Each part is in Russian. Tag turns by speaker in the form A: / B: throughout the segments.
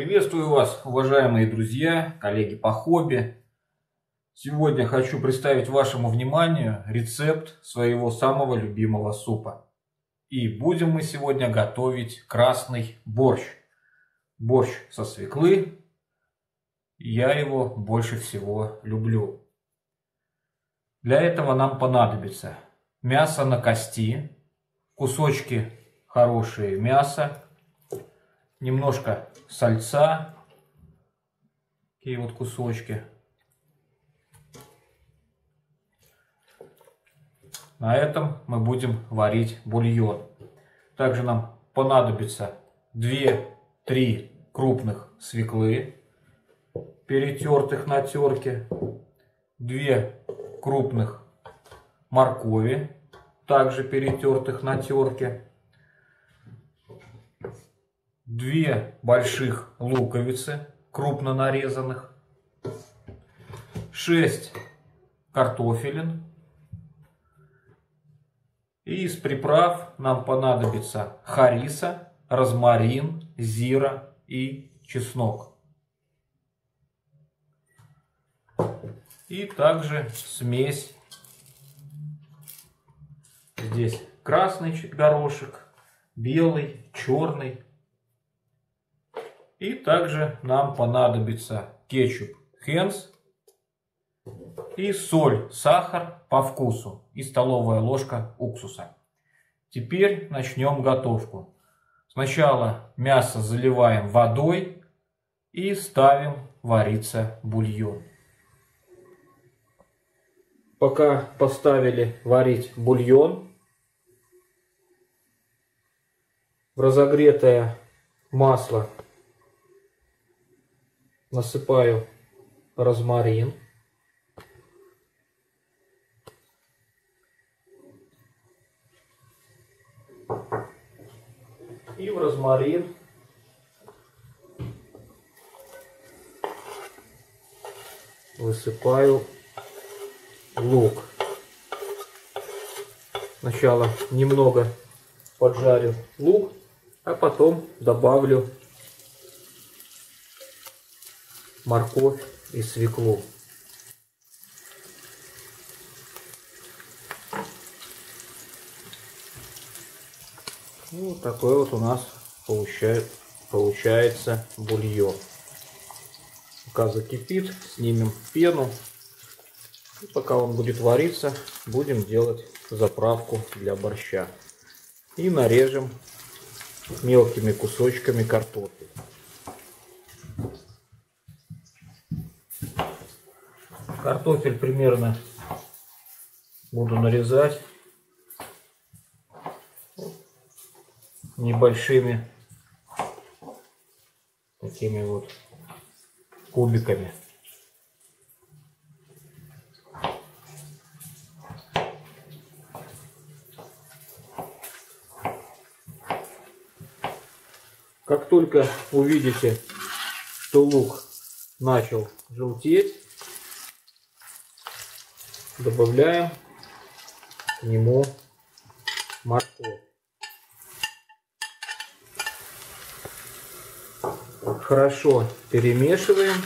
A: Приветствую вас, уважаемые друзья, коллеги по хобби. Сегодня хочу представить вашему вниманию рецепт своего самого любимого супа. И будем мы сегодня готовить красный борщ. Борщ со свеклы. Я его больше всего люблю. Для этого нам понадобится мясо на кости, кусочки хорошие мяса, немножко сальца, такие вот кусочки. На этом мы будем варить бульон. Также нам понадобится 2-3 крупных свеклы, перетертых на терке, 2 крупных моркови, также перетертых на терке, две больших луковицы, крупно нарезанных, 6 картофелин. И из приправ нам понадобится хариса, розмарин, зира и чеснок. И также смесь. Здесь красный горошек, белый, черный. И также нам понадобится кетчуп Хенс и соль, сахар по вкусу и столовая ложка уксуса. Теперь начнем готовку. Сначала мясо заливаем водой и ставим вариться бульон. Пока поставили варить бульон, в разогретое масло насыпаю розмарин. И в розмарин высыпаю лук. Сначала немного поджарю лук, а потом добавлю морковь и свеклу. Ну, вот такой вот у нас получает, получается бульон. Пока закипит, снимем пену. И пока он будет вариться, будем делать заправку для борща. И нарежем мелкими кусочками картофель. Картофель примерно буду нарезать небольшими такими вот кубиками. Как только увидите, что лук начал желтеть, добавляем к нему морковь. Хорошо перемешиваем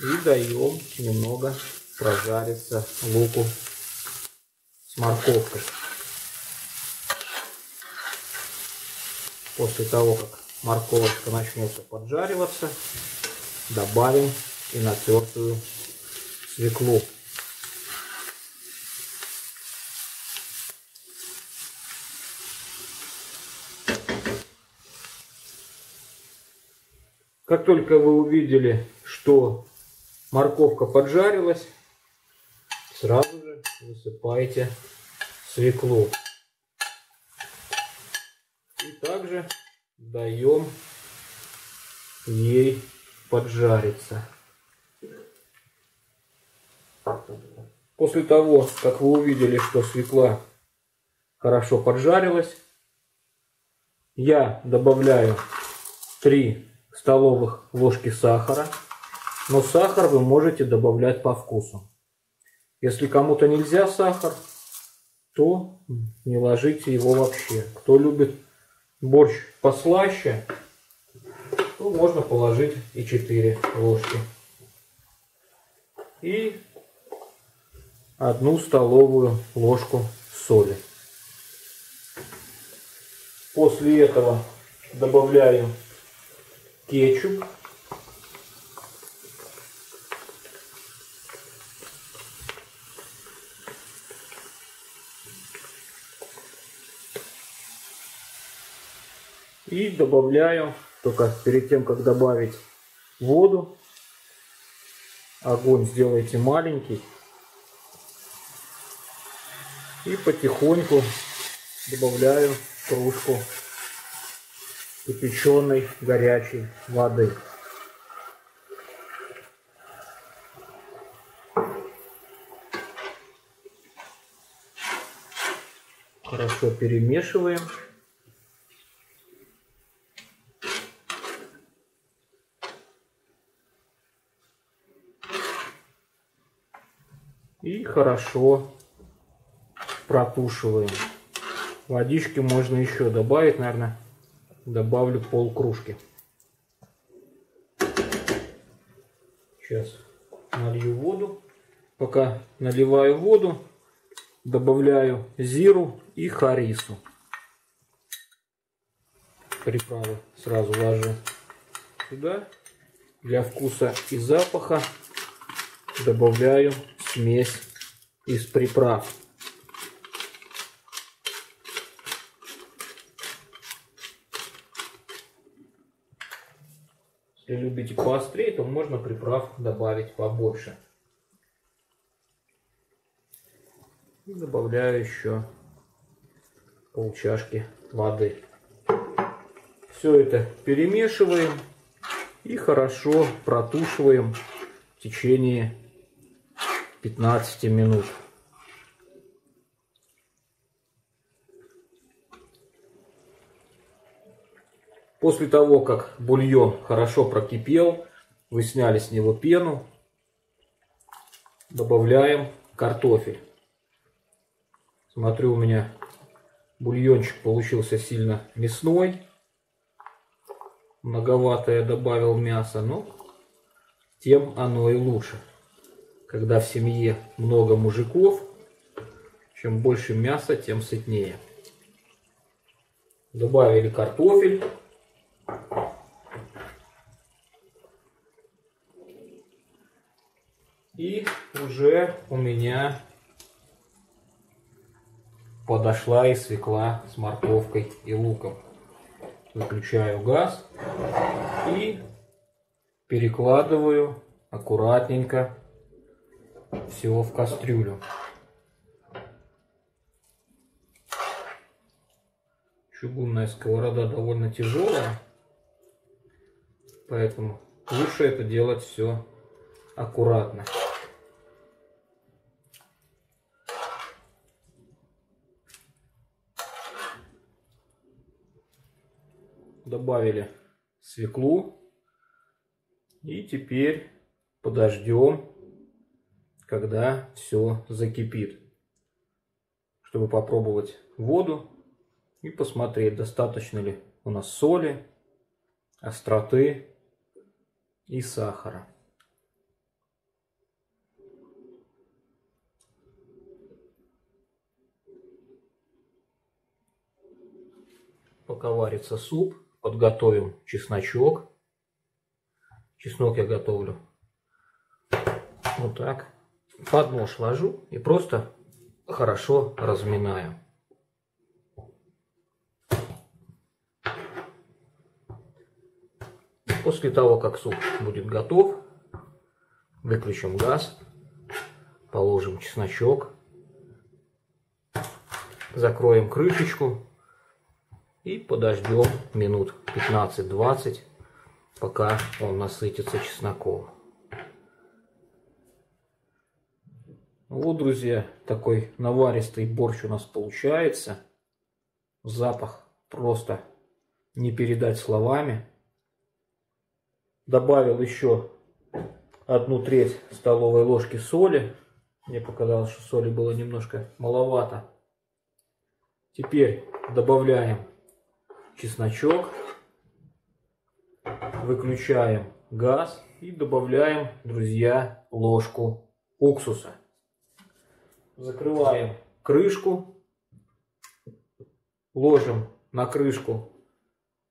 A: и даем немного прожариться луку с морковкой. После того, как морковочка начнется поджариваться, добавим и натертую свеклу. Как только вы увидели, что морковка поджарилась, сразу же высыпайте свеклу. И также даем ей поджариться. После того, как вы увидели, что свекла хорошо поджарилась, я добавляю 3 столовых ложки сахара, но сахар вы можете добавлять по вкусу. Если кому-то нельзя сахар, то не ложите его вообще. Кто любит борщ послаще, то можно положить и 4 ложки. И одну столовую ложку соли. После этого добавляю кетчуп. И добавляю, только перед тем, как добавить воду, огонь сделайте маленький. И потихоньку добавляю кружку кипяченой горячей воды. Хорошо перемешиваем. И хорошо протушиваем. Водички можно еще добавить, наверное, добавлю пол кружки. Сейчас налью воду. Пока наливаю воду, добавляю зиру и харису. Приправы сразу ложу сюда. Для вкуса и запаха добавляю смесь из приправ. Если любите поострее, то можно приправ добавить побольше. И добавляю еще пол чашки воды. Все это перемешиваем и хорошо протушиваем в течение 15 минут. После того, как бульон хорошо прокипел, вы сняли с него пену, добавляем картофель. Смотрю, у меня бульончик получился сильно мясной. Многовато я добавил мяса, но тем оно и лучше. Когда в семье много мужиков, чем больше мяса, тем сытнее. Добавили картофель. И уже у меня подошла и свекла с морковкой и луком. Выключаю газ и перекладываю аккуратненько все в кастрюлю. Чугунная сковорода довольно тяжелая, поэтому лучше это делать все аккуратно. добавили свеклу. И теперь подождем, когда все закипит, чтобы попробовать воду и посмотреть, достаточно ли у нас соли, остроты и сахара. Пока варится суп, подготовим чесночок. Чеснок я готовлю вот так. Под нож ложу и просто хорошо разминаю. После того, как суп будет готов, выключим газ, положим чесночок, закроем крышечку и подождем минут 15-20, пока он насытится чесноком. Вот, друзья, такой наваристый борщ у нас получается. Запах просто не передать словами. Добавил еще одну треть столовой ложки соли. Мне показалось, что соли было немножко маловато. Теперь добавляем чесночок. выключаем газ и добавляем, друзья, ложку уксуса. Закрываем крышку, ложим на крышку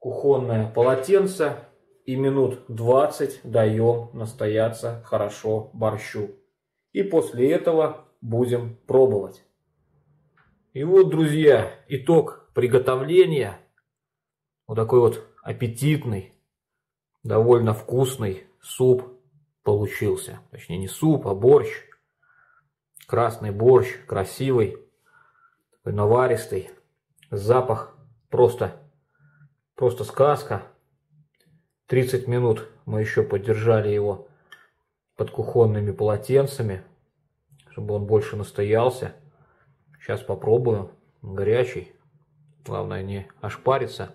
A: кухонное полотенце и минут 20 даем настояться хорошо борщу. И после этого будем пробовать. И вот, друзья, итог приготовления. Вот такой вот аппетитный, довольно вкусный суп получился. Точнее, не суп, а борщ. Красный борщ, красивый, такой наваристый. Запах просто, просто сказка. 30 минут мы еще поддержали его под кухонными полотенцами, чтобы он больше настоялся. Сейчас попробую. Горячий. Главное не ошпариться.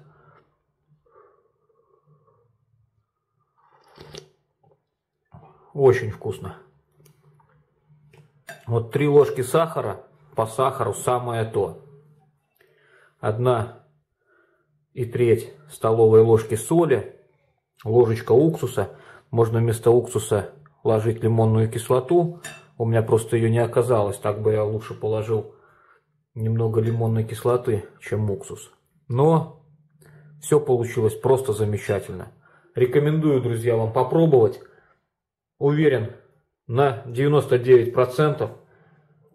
A: Очень вкусно. Вот три ложки сахара по сахару самое то. Одна и треть столовой ложки соли, ложечка уксуса. Можно вместо уксуса ложить лимонную кислоту. У меня просто ее не оказалось, так бы я лучше положил немного лимонной кислоты, чем уксус. Но все получилось просто замечательно. Рекомендую, друзья, вам попробовать. Уверен на 99%,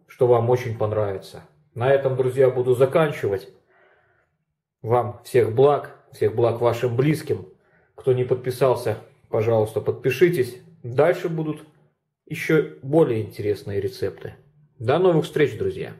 A: что вам очень понравится. На этом, друзья, буду заканчивать. Вам всех благ, всех благ вашим близким. Кто не подписался, пожалуйста, подпишитесь. Дальше будут еще более интересные рецепты. До новых встреч, друзья!